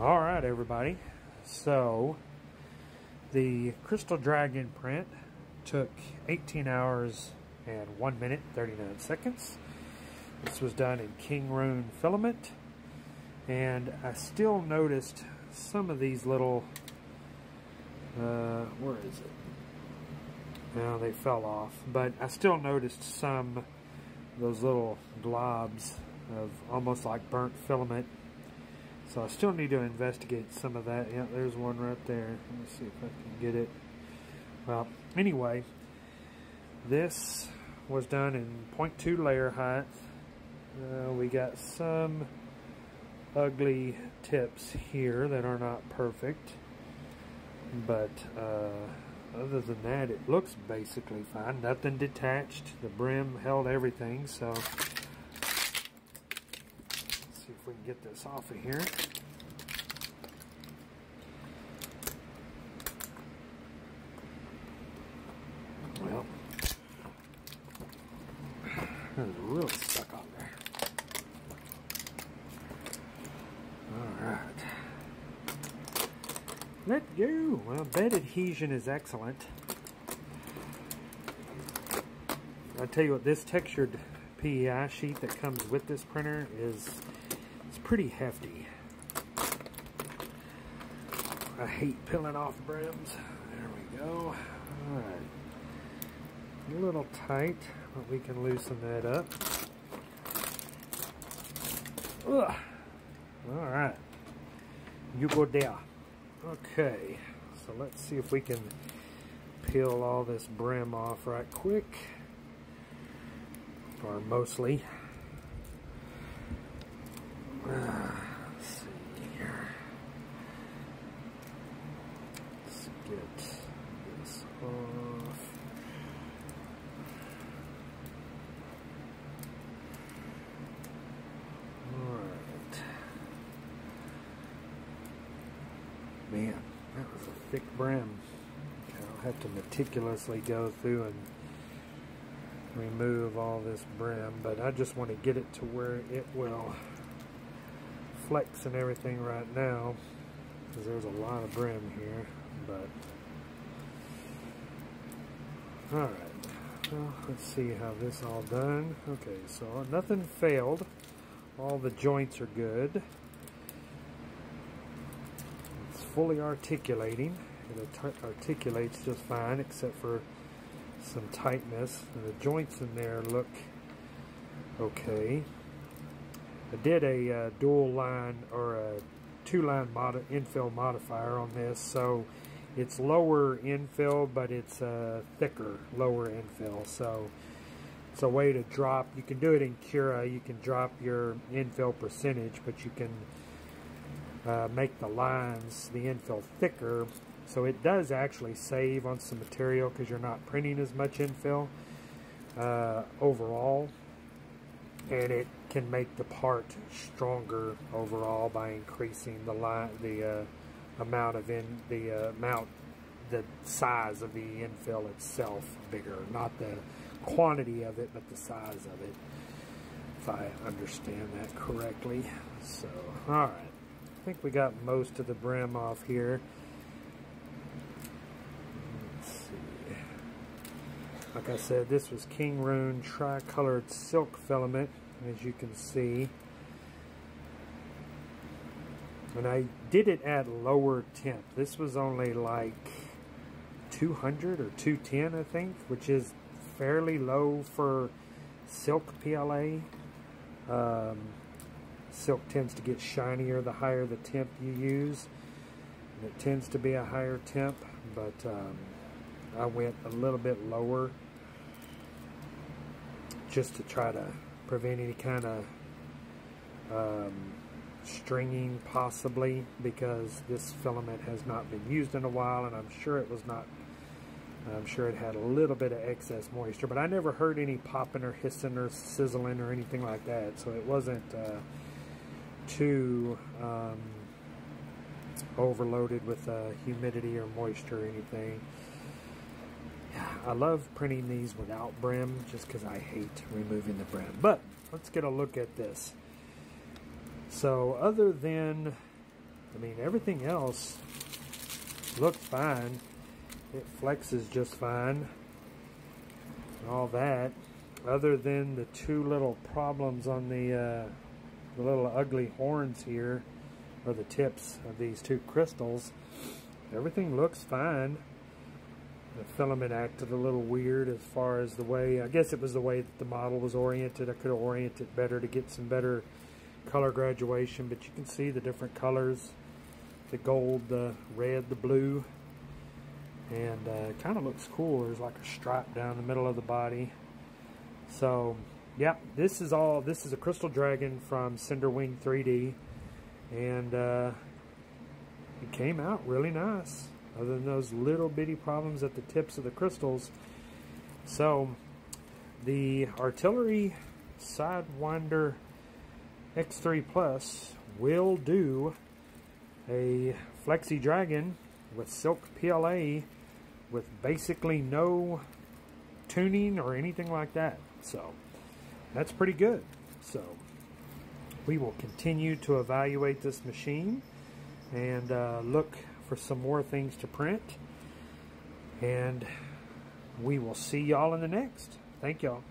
All right, everybody. So, the Crystal Dragon print took 18 hours and 1 minute 39 seconds. This was done in Kingroon filament. And I still noticed some of these little, uh, where is it? Now they fell off, but I still noticed some those little globs of almost like burnt filament so I still need to investigate some of that. Yeah, there's one right there. Let me see if I can get it. Well, anyway, this was done in 0.2 layer height. Uh, we got some ugly tips here that are not perfect. But uh, other than that, it looks basically fine. Nothing detached. The brim held everything. So we can get this off of here. Well, it's really stuck on there. Alright. Let go. Well, bed adhesion is excellent. I tell you what, this textured PEI sheet that comes with this printer is pretty hefty. I hate peeling off brims. There we go. Alright. A little tight, but we can loosen that up. Ugh. Alright. You go there. Okay. So let's see if we can peel all this brim off right quick. Or mostly. Let's see here. Let's get this off. Alright. Man, that was a thick brim. I'll have to meticulously go through and remove all this brim, but I just want to get it to where it will flex and everything right now because there's a lot of brim here but alright. Well let's see how this all done. Okay so nothing failed. All the joints are good. It's fully articulating. It articulates just fine except for some tightness. And the joints in there look okay I did a uh, dual line or a two line modi infill modifier on this so it's lower infill but it's uh, thicker lower infill. So it's a way to drop you can do it in Cura you can drop your infill percentage but you can uh, make the lines the infill thicker. So it does actually save on some material because you're not printing as much infill uh, overall. And it can make the part stronger overall by increasing the line, the uh, amount of in the uh, amount, the size of the infill itself bigger, not the quantity of it, but the size of it. If I understand that correctly. So, all right, I think we got most of the brim off here. Like I said, this was Kingroon tricolored silk filament, as you can see. And I did it at lower temp. This was only like 200 or 210, I think, which is fairly low for silk PLA. Um, silk tends to get shinier the higher the temp you use. And it tends to be a higher temp, but um, I went a little bit lower just to try to prevent any kind of um, stringing possibly because this filament has not been used in a while and I'm sure it was not I'm sure it had a little bit of excess moisture but I never heard any popping or hissing or sizzling or anything like that. So it wasn't uh, too um, overloaded with uh, humidity or moisture or anything I love printing these without brim just because I hate removing the brim. But let's get a look at this. So other than I mean, everything else looks fine. It flexes just fine. and all that. Other than the two little problems on the, uh, the little ugly horns here, or the tips of these two crystals, everything looks fine. The filament acted a little weird as far as the way, I guess it was the way that the model was oriented. I could have oriented better to get some better color graduation, but you can see the different colors, the gold, the red, the blue, and uh, it kind of looks cool. There's like a stripe down the middle of the body. So, yeah, this is all, this is a Crystal Dragon from Cinderwing 3D, and uh, it came out really nice, other than those little bitty problems at the tips of the crystals. So, the Artillery Sidewinder X3 Plus will do a Flexi Dragon with Silk PLA with basically no tuning or anything like that. So that's pretty good. So we will continue to evaluate this machine and uh, look for some more things to print. And we will see y'all in the next. Thank y'all.